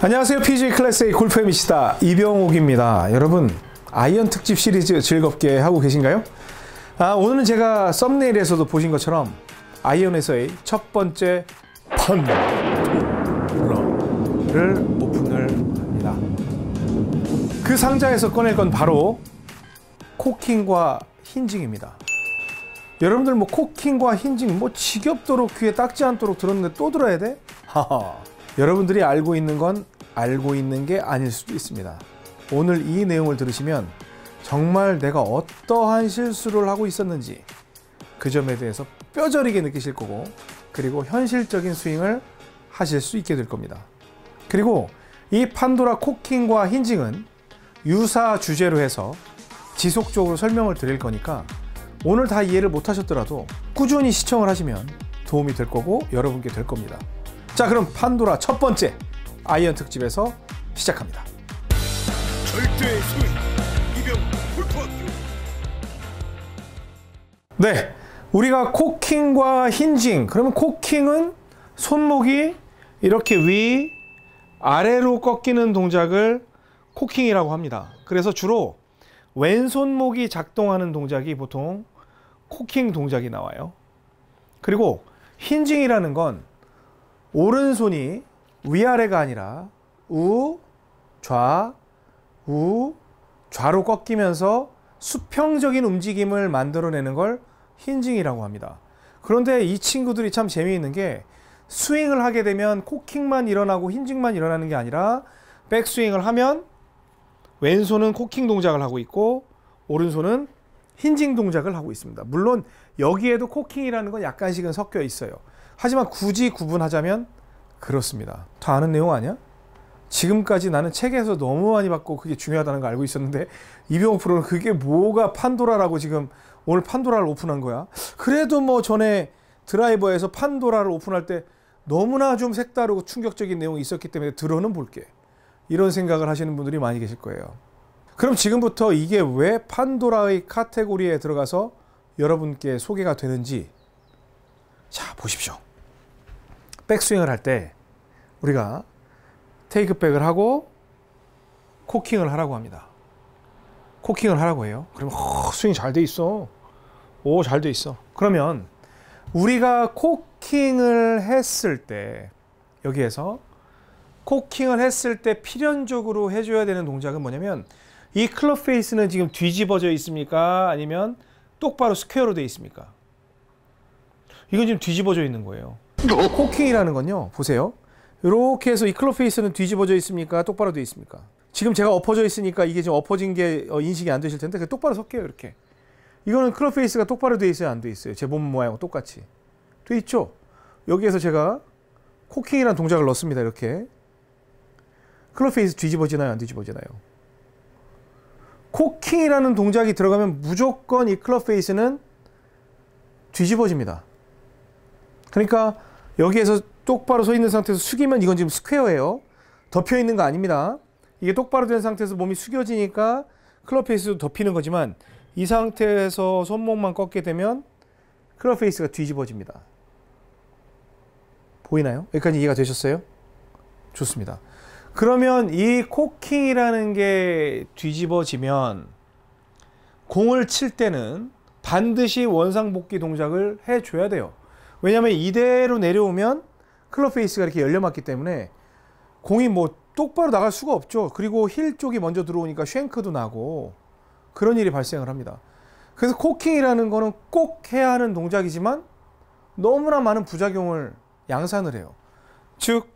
안녕하세요. PG 클래스의 골프에 미치다 이병옥입니다. 여러분 아이언 특집 시리즈 즐겁게 하고 계신가요? 아, 오늘은 제가 thumbnail에서도 보신 것처럼 아이언에서의 첫 번째 판도라를 오픈을 합니다. 그 상자에서 꺼낼 건 바로 코킹과 hinging입니다. 여러분들 뭐 코킹과 hinging 뭐 지겹도록 귀에 딱지 앉도록 들었는데 또 들어야 돼? 하하. 여러분들이 알고 있는 건 알고 있는 게 아닐 수도 있습니다. 오늘 이 내용을 들으시면 정말 내가 어떠한 실수를 하고 있었는지 그 점에 대해서 뼈저리게 느끼실 거고 그리고 현실적인 스윙을 하실 수 있게 될 겁니다. 그리고 이 판도라 코킹과 힌징은 유사 주제로 해서 지속적으로 설명을 드릴 거니까 오늘 다 이해를 못 하셨더라도 꾸준히 시청을 하시면 도움이 될 거고 여러분께 될 겁니다. 자, 그럼 판도라 첫 번째 아이언 특집에서 시작합니다. 절대의 소위 이병옥 골프학교 네, 우리가 코킹과 hinging. 그러면 코킹은 손목이 이렇게 위 아래로 꺾이는 동작을 코킹이라고 합니다. 그래서 주로 왼손목이 작동하는 동작이 보통 코킹 동작이 나와요. 그리고 힌징이라는 건 오른손이 위아래가 아니라 우, 좌, 우, 좌로 꺾이면서 수평적인 움직임을 만들어내는 걸 힌징이라고 합니다. 그런데 이 친구들이 참 재미있는 게 스윙을 하게 되면 코킹만 일어나고 힌징만 일어나는 게 아니라 백스윙을 하면 왼손은 코킹 동작을 하고 있고 오른손은 힌징 동작을 하고 있습니다. 물론 여기에도 코킹이라는 건 약간씩은 섞여 있어요. 하지만 굳이 구분하자면 그렇습니다. 다 아는 내용 아니야? 지금까지 나는 책에서 너무 많이 봤고 그게 중요하다는 걸 알고 있었는데 이병호 프로는 그게 뭐가 판도라라고 지금 오늘 판도라를 오픈한 거야. 그래도 뭐 전에 드라이버에서 판도라를 오픈할 때 너무나 좀 색다르고 충격적인 내용이 있었기 때문에 들어는 볼게. 이런 생각을 하시는 분들이 많이 계실 거예요. 그럼 지금부터 이게 왜 판도라의 카테고리에 들어가서 여러분께 소개가 되는지 자 보십시오. 백스윙을 할 때 우리가 테이크백을 하고 코킹을 하라고 합니다. 코킹을 하라고 해요. 그러면 어, 스윙 잘 돼 있어. 오, 잘 돼 있어. 그러면 우리가 코킹을 했을 때 여기에서 코킹을 했을 때 필연적으로 해줘야 되는 동작은 뭐냐면 이 club face는 지금 뒤집어져 있습니까? 아니면 똑바로 square로 돼 있습니까? 이건 지금 뒤집어져 있는 거예요. 코킹이라는 건요. 보세요. 이렇게 해서 이 club face는 뒤집어져 있습니까? 똑바로 돼 있습니까? 지금 제가 엎어져 있으니까 이게 지금 엎어진 게 어, 인식이 안 되실 텐데 똑바로 설게요 이렇게. 이거는 club face가 똑바로 돼 있어요, 안돼 있어요? 제 몸 모양하고 똑같이 돼 있죠. 여기에서 제가 코킹이라는 동작을 넣습니다. 이렇게 club face 뒤집어지나요, 안 뒤집어지나요? 코킹이라는 동작이 들어가면 무조건 이 club face는 뒤집어집니다. 그러니까 여기에서 똑바로 서 있는 상태에서 숙이면 이건 지금 square예요. 덮여 있는 거 아닙니다. 이게 똑바로 된 상태에서 몸이 숙여지니까 클럽 페이스도 덮이는 거지만 이 상태에서 손목만 꺾게 되면 클럽 페이스가 뒤집어집니다. 보이나요? 여기까지 이해가 되셨어요? 좋습니다. 그러면 이 코킹이라는 게 뒤집어지면 공을 칠 때는 반드시 원상복귀 동작을 해줘야 돼요. 왜냐하면 이대로 내려오면 클럽 페이스가 이렇게 열려 맞기 때문에 공이 뭐 똑바로 나갈 수가 없죠. 그리고 힐 쪽이 먼저 들어오니까 shank도 나고 그런 일이 발생을 합니다. 그래서 코킹이라는 거는 꼭 해야 하는 동작이지만 너무나 많은 부작용을 양산을 해요. 즉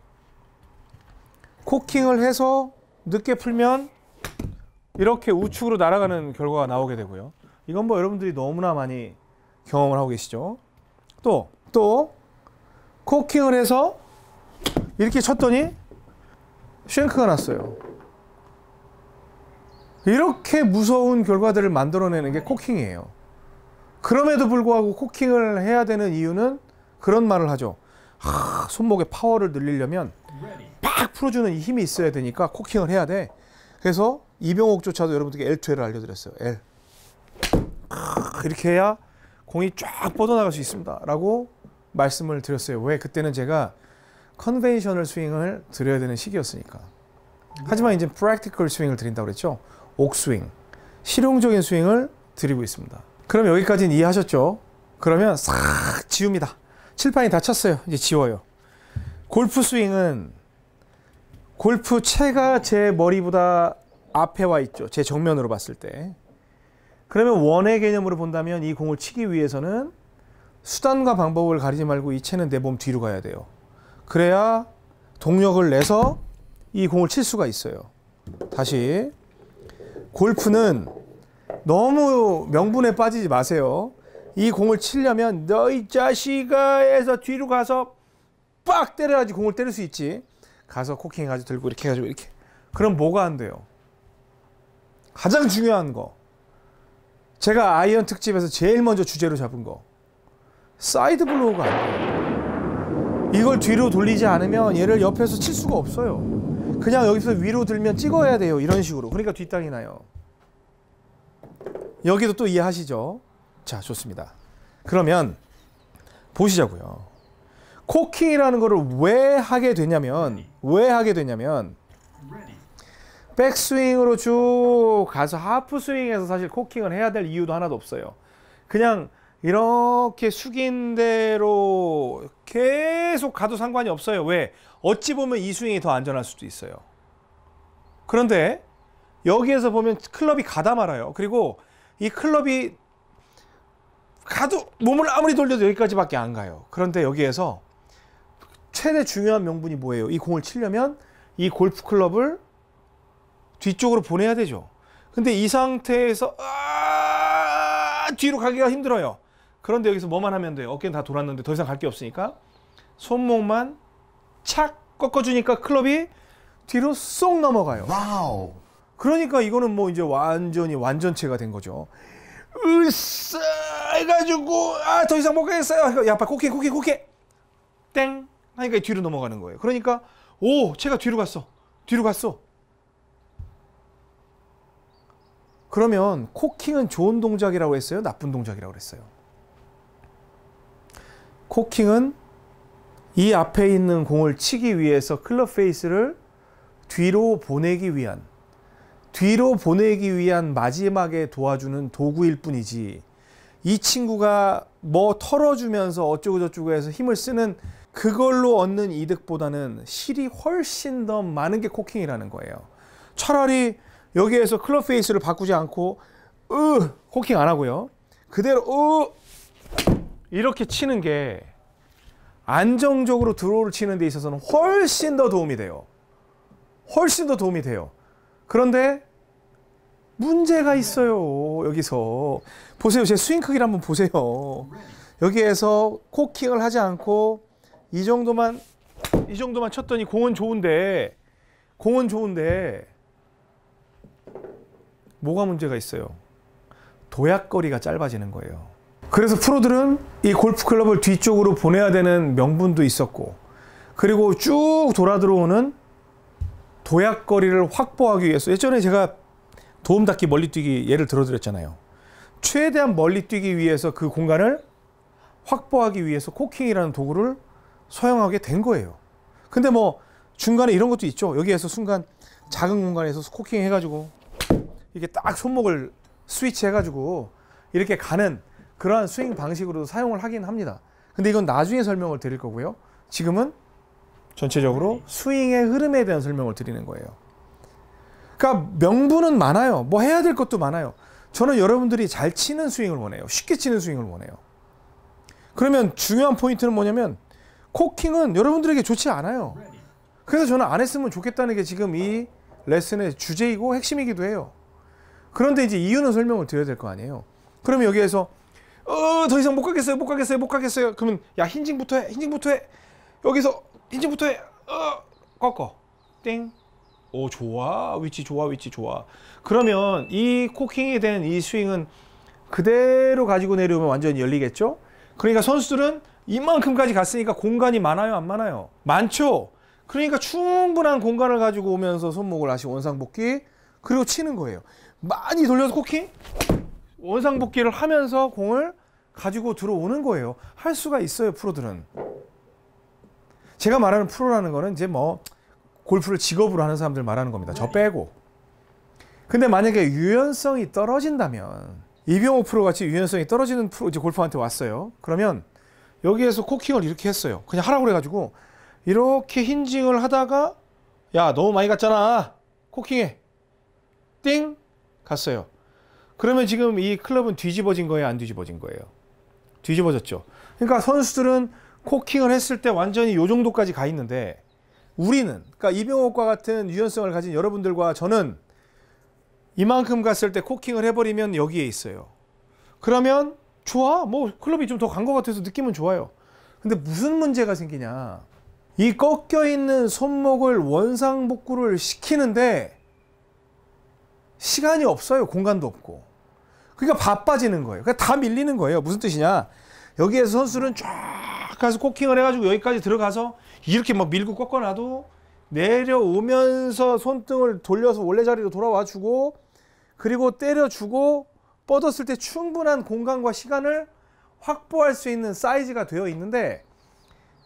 코킹을 해서 늦게 풀면 이렇게 우측으로 날아가는 결과가 나오게 되고요. 이건 뭐 여러분들이 너무나 많이 경험을 하고 계시죠. 또, 또, 코킹을 해서 이렇게 쳤더니 쉔크가 났어요. 이렇게 무서운 결과들을 만들어내는 게 코킹이에요. 그럼에도 불구하고 코킹을 해야 되는 이유는 그런 말을 하죠. 하, 손목의 파워를 늘리려면 팍 풀어주는 힘이 있어야 되니까 코킹을 해야 돼. 그래서 이병옥조차도 여러분들께 L2L을 알려드렸어요. L. 이렇게 해야 공이 쫙 뻗어나갈 수 있습니다. 라고 말씀을 드렸어요. 왜? 그때는 제가 conventional swing을 드려야 되는 시기였으니까. 하지만 이제 practical swing을 드린다고 그랬죠. 옥스윙. 실용적인 스윙을 드리고 있습니다. 그럼 여기까지는 이해하셨죠? 그러면 싹 지웁니다. 칠판이 다 찼어요. 이제 지워요. 골프 스윙은 골프 채가 제 머리보다 앞에 와 있죠. 제 정면으로 봤을 때. 그러면 원의 개념으로 본다면 이 공을 치기 위해서는 수단과 방법을 가리지 말고 이 채는 내 몸 뒤로 가야 돼요. 그래야 동력을 내서 이 공을 칠 수가 있어요. 다시 골프는 너무 명분에 빠지지 마세요. 이 공을 치려면 너희 자식아 해서 뒤로 가서 빡 때려야지 공을 때릴 수 있지. 가서 코킹 해가지고 들고 이렇게 해가지고 이렇게. 그럼 뭐가 안 돼요? 가장 중요한 거. 제가 아이언 특집에서 제일 먼저 주제로 잡은 거. side blow가 안 돼요. 이걸 뒤로 돌리지 않으면 얘를 옆에서 칠 수가 없어요. 그냥 여기서 위로 들면 찍어야 돼요. 이런 식으로. 그러니까 뒷땅이 나요. 여기도 또 이해하시죠? 자, 좋습니다. 그러면 보시자고요. 코킹이라는 거를 왜 하게 되냐면 왜 하게 되냐면 백스윙으로 쭉 가서 하프 스윙에서 사실 코킹을 해야 될 이유도 하나도 없어요. 그냥 이렇게 숙인 대로 계속 가도 상관이 없어요. 왜? 어찌 보면 이 스윙이 더 안전할 수도 있어요. 그런데 여기에서 보면 클럽이 가다 말아요. 그리고 이 클럽이 가도 몸을 아무리 돌려도 여기까지밖에 안 가요. 그런데 여기에서 최대 중요한 명분이 뭐예요? 이 공을 치려면 이 골프 클럽을 뒤쪽으로 보내야 되죠. 근데 이 상태에서 아 뒤로 가기가 힘들어요. 그런데 여기서 뭐만 하면 돼요? 어깨는 다 돌았는데 더 이상 갈 게 없으니까 손목만 착 꺾어주니까 클럽이 뒤로 쏙 넘어가요. 와우. 그러니까 이거는 뭐 이제 완전히 완전체가 된 거죠. 으쌰 해가지고 아 더 이상 못 가겠어요. 야, 빠 코킹 코킹 코킹 땡 하니까 뒤로 넘어가는 거예요. 그러니까 오 채가 뒤로 갔어. 뒤로 갔어. 그러면 코킹은 좋은 동작이라고 했어요? 나쁜 동작이라고 했어요? 코킹은 이 앞에 있는 공을 치기 위해서 클럽 페이스를 뒤로 보내기 위한 뒤로 보내기 위한 마지막에 도와주는 도구일 뿐이지 이 친구가 뭐 털어주면서 어쩌고 저쩌고 해서 힘을 쓰는 그걸로 얻는 이득보다는 실이 훨씬 더 많은 게 코킹이라는 거예요. 차라리 여기에서 클럽 페이스를 바꾸지 않고 으 코킹 안 하고요. 그대로 으 이렇게 치는 게 안정적으로 드로우를 치는 데 있어서는 훨씬 더 도움이 돼요. 훨씬 더 도움이 돼요. 그런데 문제가 있어요. 여기서 보세요. 제 스윙 크기를 한번 보세요. 여기에서 코킹을 하지 않고 이 정도만 이 정도만 쳤더니 공은 좋은데 공은 좋은데 뭐가 문제가 있어요? 도약거리가 짧아지는 거예요. 그래서 프로들은 이 골프 클럽을 뒤쪽으로 보내야 되는 명분도 있었고 그리고 쭉 돌아 들어오는 도약거리를 확보하기 위해서 예전에 제가 도움 닫기 멀리 뛰기 예를 들어 드렸잖아요. 최대한 멀리 뛰기 위해서 그 공간을 확보하기 위해서 코킹이라는 도구를 사용하게 된 거예요. 근데 뭐 중간에 이런 것도 있죠. 여기에서 순간 작은 공간에서 코킹 해가지고 이게 딱 손목을 스위치 해가지고 이렇게 가는 그러한 스윙 방식으로도 사용을 하긴 합니다. 근데 이건 나중에 설명을 드릴 거고요. 지금은 전체적으로 스윙의 흐름에 대한 설명을 드리는 거예요. 그러니까 명분은 많아요. 뭐 해야 될 것도 많아요. 저는 여러분들이 잘 치는 스윙을 원해요. 쉽게 치는 스윙을 원해요. 그러면 중요한 포인트는 뭐냐면 코킹은 여러분들에게 좋지 않아요. 그래서 저는 안 했으면 좋겠다는 게 지금 이 레슨의 주제이고 핵심이기도 해요. 그런데 이제 이유는 설명을 드려야 될 거 아니에요. 그러면 여기에서 어, 더 이상 못 가겠어요. 못 가겠어요. 못 가겠어요. 그러면 야, 힌징부터 해. 힌징부터 해. 여기서 힌징부터 해. 어, 꺾어. 땡. 오, 좋아. 위치 좋아. 위치 좋아. 그러면 이 코킹에 대한 이 스윙은 그대로 가지고 내려오면 완전히 열리겠죠? 그러니까 선수들은 이만큼까지 갔으니까 공간이 많아요, 안 많아요? 많죠. 그러니까 충분한 공간을 가지고 오면서 손목을 다시 원상복귀 그리고 치는 거예요. 많이 돌려서 코킹 원상복귀를 하면서 공을 가지고 들어오는 거예요. 할 수가 있어요, 프로들은. 제가 말하는 프로라는 거는 이제 뭐 골프를 직업으로 하는 사람들 말하는 겁니다. 저 빼고. 근데 만약에 유연성이 떨어진다면 이병호 프로 같이 유연성이 떨어지는 프로 이제 골퍼한테 왔어요. 그러면 여기에서 코킹을 이렇게 했어요. 그냥 하라고 그래가지고 이렇게 힌징을 하다가 야 너무 많이 갔잖아. 코킹해. 띵 갔어요. 그러면 지금 이 클럽은 뒤집어진 거예요, 안 뒤집어진 거예요? 뒤집어졌죠. 그러니까 선수들은 코킹을 했을 때 완전히 요 정도까지 가 있는데 우리는 그러니까 이병옥과 같은 유연성을 가진 여러분들과 저는 이만큼 갔을 때 코킹을 해버리면 여기에 있어요. 그러면 좋아. 뭐 클럽이 좀 더 간 것 같아서 느낌은 좋아요. 근데 무슨 문제가 생기냐? 이 꺾여 있는 손목을 원상복구를 시키는데 시간이 없어요. 공간도 없고. 그러니까 바빠지는 거예요. 그러니까 다 밀리는 거예요. 무슨 뜻이냐? 여기에서 선수는 쫙 가서 코킹을 해가지고 여기까지 들어가서 이렇게 막 밀고 꺾어놔도 내려오면서 손등을 돌려서 원래 자리로 돌아와 주고 그리고 때려주고 뻗었을 때 충분한 공간과 시간을 확보할 수 있는 사이즈가 되어 있는데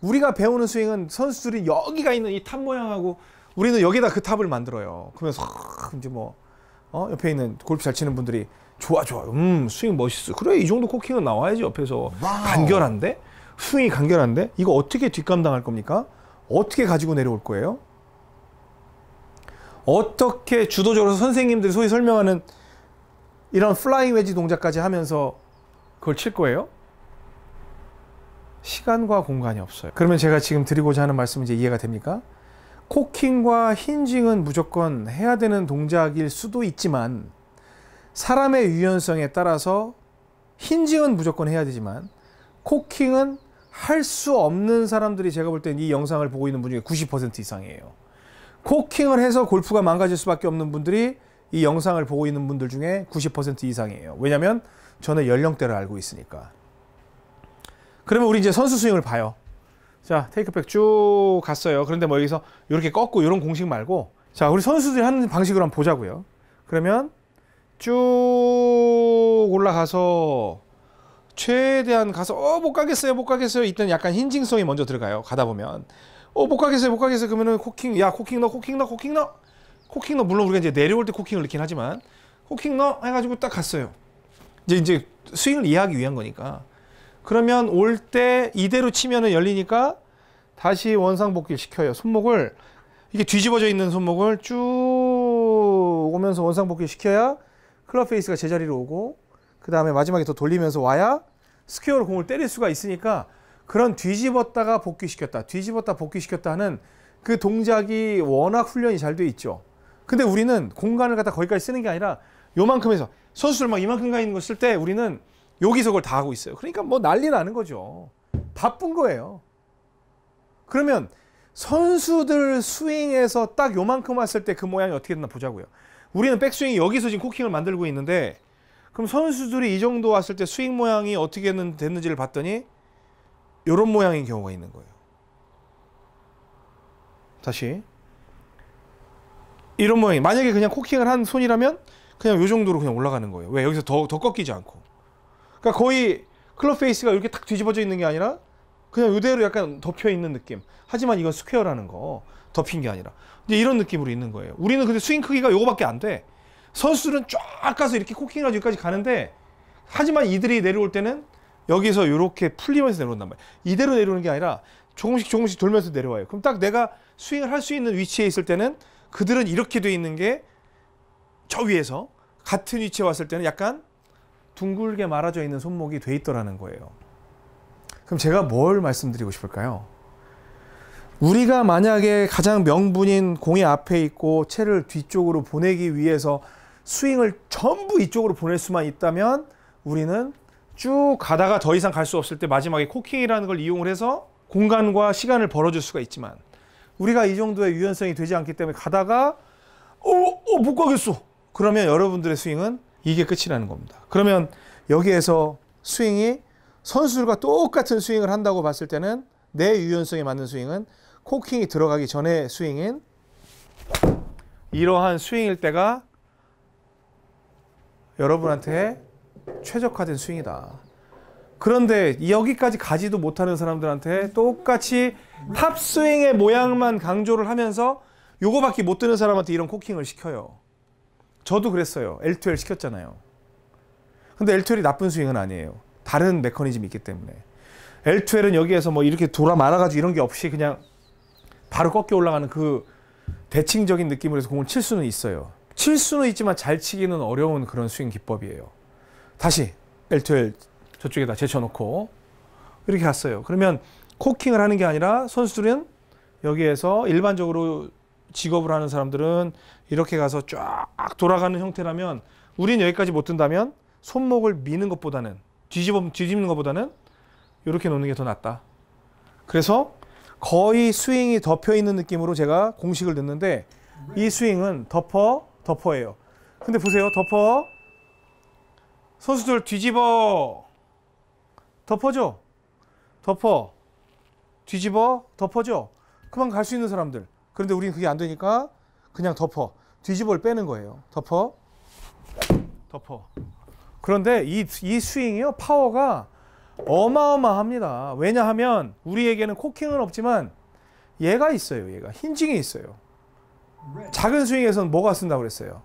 우리가 배우는 스윙은 선수들이 여기가 있는 이 탑 모양하고 우리는 여기다 그 탑을 만들어요. 그러면서 이제 뭐 어? 옆에 있는 골프 잘 치는 분들이 좋아 좋아 음 스윙 멋있어 그래 이 정도 코킹은 나와야지 옆에서 와우. 간결한데 스윙이 간결한데 이거 어떻게 뒷감당할 겁니까? 어떻게 가지고 내려올 거예요? 어떻게 주도적으로 선생님들이 소위 설명하는 이런 flying wedge 동작까지 하면서 그걸 칠 거예요? 시간과 공간이 없어요. 그러면 제가 지금 드리고자 하는 말씀은 이제 이해가 됩니까? 코킹과 hinging은 무조건 해야 되는 동작일 수도 있지만 사람의 유연성에 따라서 hinging은 무조건 해야 되지만 코킹은 할 수 없는 사람들이 제가 볼땐이 영상을 보고 있는 분 중에 90% 이상이에요. 코킹을 해서 골프가 망가질 수밖에 없는 분들이 이 영상을 보고 있는 분들 중에 90% 이상이에요. 왜냐하면 저는 연령대를 알고 있으니까. 그러면 우리 이제 선수 스윙을 봐요. 자, 테이크백 쭉 갔어요. 그런데 뭐 여기서 이렇게 꺾고 이런 공식 말고 자, 우리 선수들이 하는 방식으로 한번 보자고요. 그러면 쭉 올라가서 최대한 가서 어 못 가겠어요 못 가겠어요. 이때는 약간 힌징성이 먼저 들어가요 가다 보면. 어 못 가겠어요 못 가겠어요. 그러면은 코킹 야 코킹 넣어 코킹 넣어 코킹 넣어. 코킹 넣어. 물론 우리가 이제 내려올 때 코킹을 넣긴 하지만 코킹 넣어 해가지고 딱 갔어요. 이제 이제 스윙을 이해하기 위한 거니까. 그러면 올 때 이대로 치면은 열리니까 다시 원상복귀를 시켜요. 손목을 이게 뒤집어져 있는 손목을 쭉 오면서 원상복귀 시켜야 클럽 페이스가 제자리로 오고 그 다음에 마지막에 더 돌리면서 와야 스퀘어로 공을 때릴 수가 있으니까 그런 뒤집었다가 복귀시켰다 뒤집었다 복귀시켰다 하는 그 동작이 워낙 훈련이 잘 돼 있죠. 근데 우리는 공간을 갖다 거기까지 쓰는 게 아니라 요만큼에서 선수들 막 이만큼 가 있는 거 쓸 때 우리는 여기서 그걸 다 하고 있어요. 그러니까 뭐 난리 나는 거죠. 바쁜 거예요. 그러면 선수들 스윙에서 딱 요만큼 왔을 때 그 모양이 어떻게 됐나 보자고요 우리는 백스윙이 여기서 지금 코킹을 만들고 있는데 그럼 선수들이 이 정도 왔을 때 스윙 모양이 어떻게 됐는지를 봤더니 이런 모양인 경우가 있는 거예요. 다시 이런 모양이 만약에 그냥 코킹을 한 손이라면 그냥 이 정도로 그냥 올라가는 거예요. 왜 여기서 더, 더 꺾이지 않고. 그러니까 거의 클럽 페이스가 이렇게 탁 뒤집어져 있는 게 아니라 그냥 이대로 약간 덮여 있는 느낌. 하지만 이건 스퀘어라는 거 덮인 게 아니라 이제 이런 느낌으로 있는 거예요. 우리는 근데 스윙 크기가 요거밖에 안 돼. 선수들은 쫙 가서 이렇게 코킹을 여기까지 가는데 하지만 이들이 내려올 때는 여기서 이렇게 풀리면서 내려온단 말이에요. 이대로 내려오는 게 아니라 조금씩 조금씩 돌면서 내려와요. 그럼 딱 내가 스윙을 할 수 있는 위치에 있을 때는 그들은 이렇게 돼 있는 게 저 위에서 같은 위치에 왔을 때는 약간 둥글게 말아져 있는 손목이 돼 있더라는 거예요. 그럼 제가 뭘 말씀드리고 싶을까요? 우리가 만약에 가장 명분인 공이 앞에 있고 채를 뒤쪽으로 보내기 위해서 스윙을 전부 이쪽으로 보낼 수만 있다면 우리는 쭉 가다가 더 이상 갈 수 없을 때 마지막에 코킹이라는 걸 이용을 해서 공간과 시간을 벌어줄 수가 있지만 우리가 이 정도의 유연성이 되지 않기 때문에 가다가 어, 어, 못 가겠어. 그러면 여러분들의 스윙은 이게 끝이라는 겁니다. 그러면 여기에서 스윙이 선수들과 똑같은 스윙을 한다고 봤을 때는 내 유연성에 맞는 스윙은 코킹이 들어가기 전에 스윙인 이러한 스윙일 때가 여러분한테 최적화된 스윙이다. 그런데 여기까지 가지도 못하는 사람들한테 똑같이 탑스윙의 모양만 강조를 하면서 요거밖에 못 드는 사람한테 이런 코킹을 시켜요. 저도 그랬어요. L2L 시켰잖아요. 근데 L2L이 나쁜 스윙은 아니에요. 다른 메커니즘이 있기 때문에. L2L은 여기에서 뭐 이렇게 돌아 말아가지고 이런 게 없이 그냥 바로 꺾여 올라가는 그 대칭적인 느낌으로 해서 공을 칠 수는 있어요. 칠 수는 있지만 잘 치기는 어려운 그런 스윙 기법이에요. 다시 L2L 저쪽에다 제쳐놓고 이렇게 갔어요. 그러면 코킹을 하는 게 아니라 선수들은 여기에서 일반적으로 직업을 하는 사람들은 이렇게 가서 쫙 돌아가는 형태라면 우린 여기까지 못 든다면 손목을 미는 것보다는 뒤집어 뒤집는 것보다는 이렇게 놓는 게 더 낫다. 그래서 거의 스윙이 덮여 있는 느낌으로 제가 공식을 듣는데 이 스윙은 덮어 덮어예요. 근데 보세요. 덮어. 선수들 뒤집어. 덮어줘. 덮어. 뒤집어. 덮어줘. 그만 갈 수 있는 사람들. 그런데 우리는 그게 안 되니까 그냥 덮어. 뒤집어를 빼는 거예요. 덮어. 덮어 그런데 이, 이 스윙이요? 파워가 어마어마합니다. 왜냐하면 우리에게는 코킹은 없지만 얘가 있어요 얘가. 힌징이 있어요. 작은 스윙에서는 뭐가 쓴다고 그랬어요?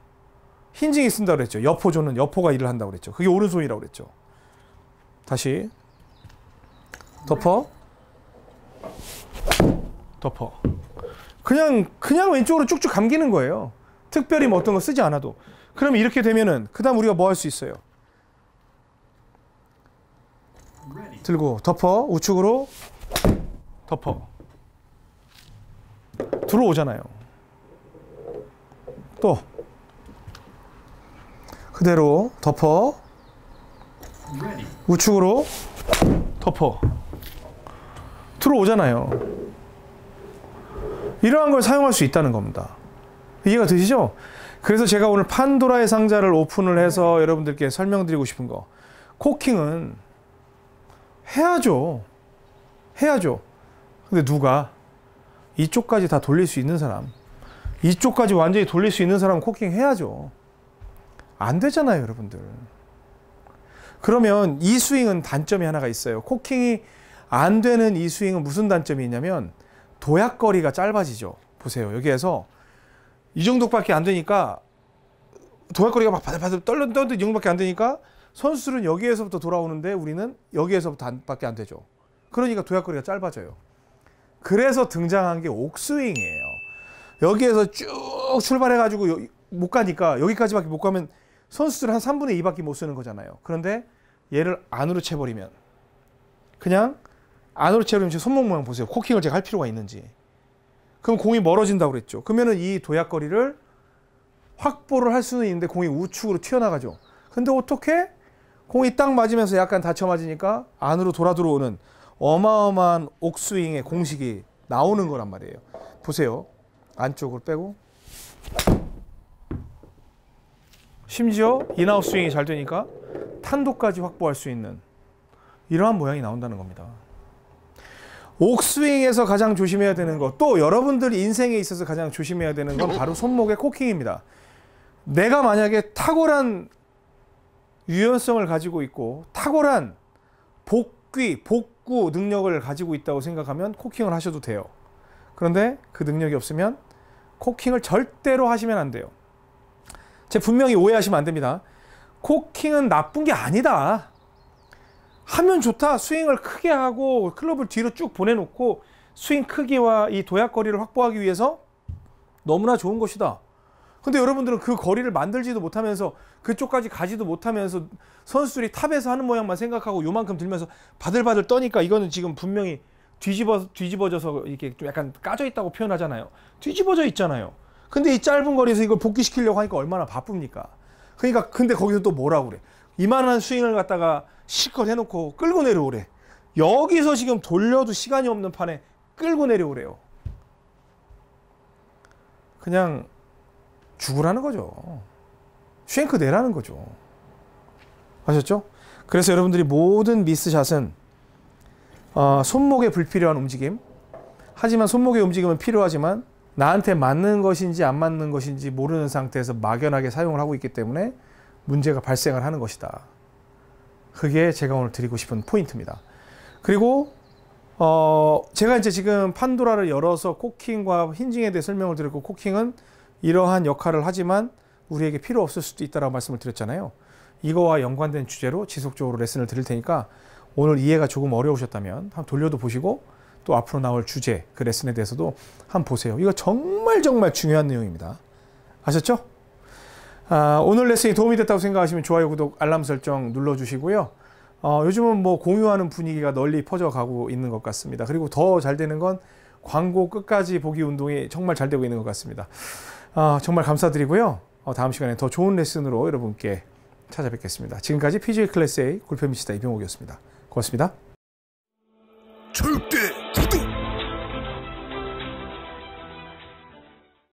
힌징이 쓴다고 그랬죠. 여포조는 여포가 일을 한다고 그랬죠. 그게 오른손이라고 그랬죠. 다시. 덮어. 덮어. 그냥 그냥 왼쪽으로 쭉쭉 감기는 거예요. 특별히 뭐 어떤 거 쓰지 않아도. 그러면 이렇게 되면은 그 다음 우리가 뭐 할 수 있어요 들고 덮어 우측으로. 덮어. 들어오잖아요. 또. 그대로 덮어. 우측으로. 덮어. 들어오잖아요. 이러한 걸 사용할 수 있다는 겁니다. 이해가 되시죠? 그래서 제가 오늘 판도라의 상자를 오픈을 해서 여러분들께 설명드리고 싶은 거. 코킹은 해야죠. 해야죠. 근데 누가 이쪽까지 다 돌릴 수 있는 사람 이쪽까지 완전히 돌릴 수 있는 사람은 코킹 해야죠. 안 되잖아요, 여러분들. 그러면 이 스윙은 단점이 하나가 있어요. 코킹이 안 되는 이 스윙은 무슨 단점이 있냐면 도약거리가 짧아지죠. 보세요. 여기에서 이 정도밖에 안 되니까 도약거리가 막 바들바들 떨는 이 정도밖에 안 되니까 선수들은 여기에서부터 돌아오는데 우리는 여기에서부터 밖에 안 되죠. 그러니까 도약거리가 짧아져요. 그래서 등장한 게 옥스윙이에요. 여기에서 쭉 출발해가지고 못 가니까 여기까지밖에 못 가면 선수들 한 3분의 2밖에 못 쓰는 거잖아요. 그런데 얘를 안으로 채버리면 그냥 안으로 채버리면 제 손목 모양 보세요. 코킹을 제가 할 필요가 있는지. 그럼 공이 멀어진다고 그랬죠. 그러면은 이 도약거리를 확보를 할 수는 있는데 공이 우측으로 튀어나가죠. 근데 어떻게 공이 딱 맞으면서 약간 다쳐 맞으니까 안으로 돌아 들어오는 어마어마한 옥스윙의 공식이 나오는 거란 말이에요. 보세요. 안쪽으로 빼고 심지어 인아웃 스윙이 잘 되니까 탄도까지 확보할 수 있는 이러한 모양이 나온다는 겁니다. 골프 스윙에서 가장 조심해야 되는 것, 또 여러분들 인생에 있어서 가장 조심해야 되는 건 바로 손목의 코킹입니다. 내가 만약에 탁월한 유연성을 가지고 있고 탁월한 복귀, 복구 능력을 가지고 있다고 생각하면 코킹을 하셔도 돼요. 그런데 그 능력이 없으면 코킹을 절대로 하시면 안 돼요. 제 분명히 오해하시면 안 됩니다. 코킹은 나쁜 게 아니다. 하면 좋다. 스윙을 크게 하고 클럽을 뒤로 쭉 보내놓고 스윙 크기와 이 도약거리를 확보하기 위해서 너무나 좋은 것이다. 근데 여러분들은 그 거리를 만들지도 못하면서 그쪽까지 가지도 못하면서 선수들이 탑에서 하는 모양만 생각하고 요만큼 들면서 바들바들 떠니까 이거는 지금 분명히 뒤집어 뒤집어져서 이렇게 좀 약간 까져 있다고 표현하잖아요. 뒤집어져 있잖아요. 근데 이 짧은 거리에서 이걸 복귀시키려고 하니까 얼마나 바쁩니까? 그러니까 근데 거기서 또 뭐라고 그래? 이만한 스윙을 갖다가 실컷 해놓고 끌고 내려오래. 여기서 지금 돌려도 시간이 없는 판에 끌고 내려오래요. 그냥 죽으라는 거죠. 쉔크 내라는 거죠. 아셨죠? 그래서 여러분들이 모든 미스샷은 어, 손목에 불필요한 움직임 하지만 손목의 움직임은 필요하지만 나한테 맞는 것인지 안 맞는 것인지 모르는 상태에서 막연하게 사용을 하고 있기 때문에 문제가 발생을 하는 것이다. 그게 제가 오늘 드리고 싶은 포인트입니다. 그리고 어 제가 이제 지금 판도라를 열어서 코킹과 힌징에 대해 설명을 드렸고 코킹은 이러한 역할을 하지만 우리에게 필요 없을 수도 있다라고 말씀을 드렸잖아요. 이거와 연관된 주제로 지속적으로 레슨을 드릴 테니까 오늘 이해가 조금 어려우셨다면 한번 돌려도 보시고 또 앞으로 나올 주제 그 레슨에 대해서도 한번 보세요. 이거 정말 정말 중요한 내용입니다. 아셨죠? 아, 오늘 레슨이 도움이 됐다고 생각하시면 좋아요, 구독, 알람 설정 눌러주시고요. 어, 요즘은 뭐 공유하는 분위기가 널리 퍼져가고 있는 것 같습니다. 그리고 더 잘 되는 건 광고 끝까지 보기 운동이 정말 잘 되고 있는 것 같습니다. 아, 정말 감사드리고요. 어, 다음 시간에 더 좋은 레슨으로 여러분께 찾아뵙겠습니다. 지금까지 PGA 클래스 A 골프미스터 이병옥이었습니다. 고맙습니다. 절대